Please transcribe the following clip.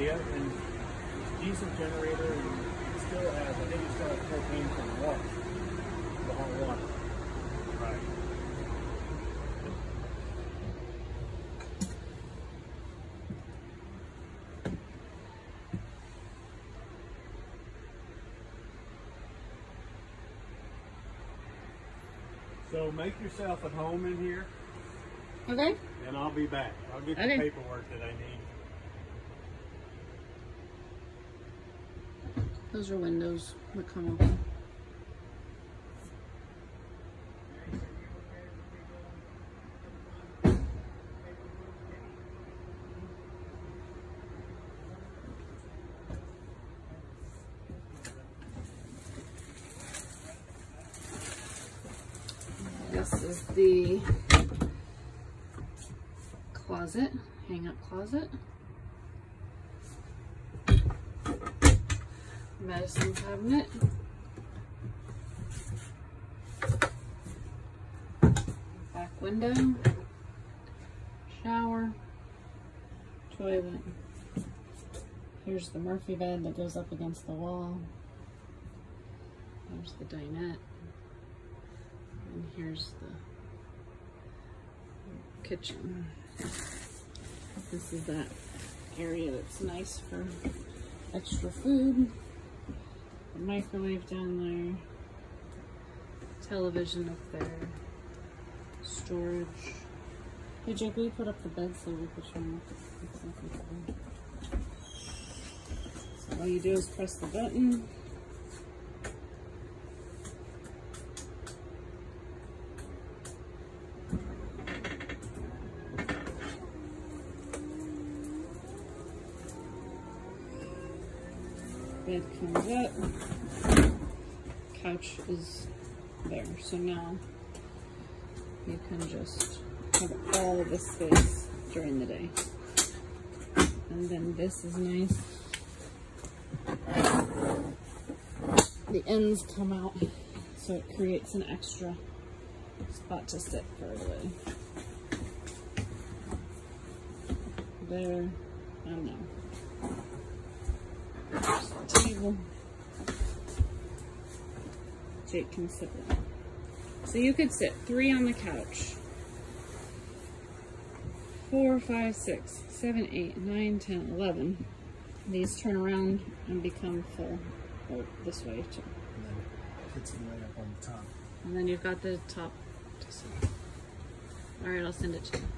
idea, and it's a decent generator, and it still has, I think it still has propane from the water, the hot water. Right. So make yourself at home in here, Okay. and I'll be back. I'll get the paperwork that I need. Those are windows that come open. This is the closet, hang up closet. Medicine cabinet. Back window. Shower. Toilet. Here's the Murphy bed that goes up against the wall. There's the dinette. And here's the kitchen. This is that area that's nice for extra food microwave down there, television up there, storage. Hey Jake, will you put up the bed so we could show them So all you do is press the button. Bed comes up. Couch is there. So now you can just have all the space during the day. And then this is nice. The ends come out so it creates an extra spot to sit further away. There and now table. Jake can sit there. So you could sit three on the couch. Four, five, six, seven, eight, nine, ten, eleven. These turn around and become full. Or this way too. And then fits the way up on the top. And then you've got the top to sit. Alright, I'll send it to you.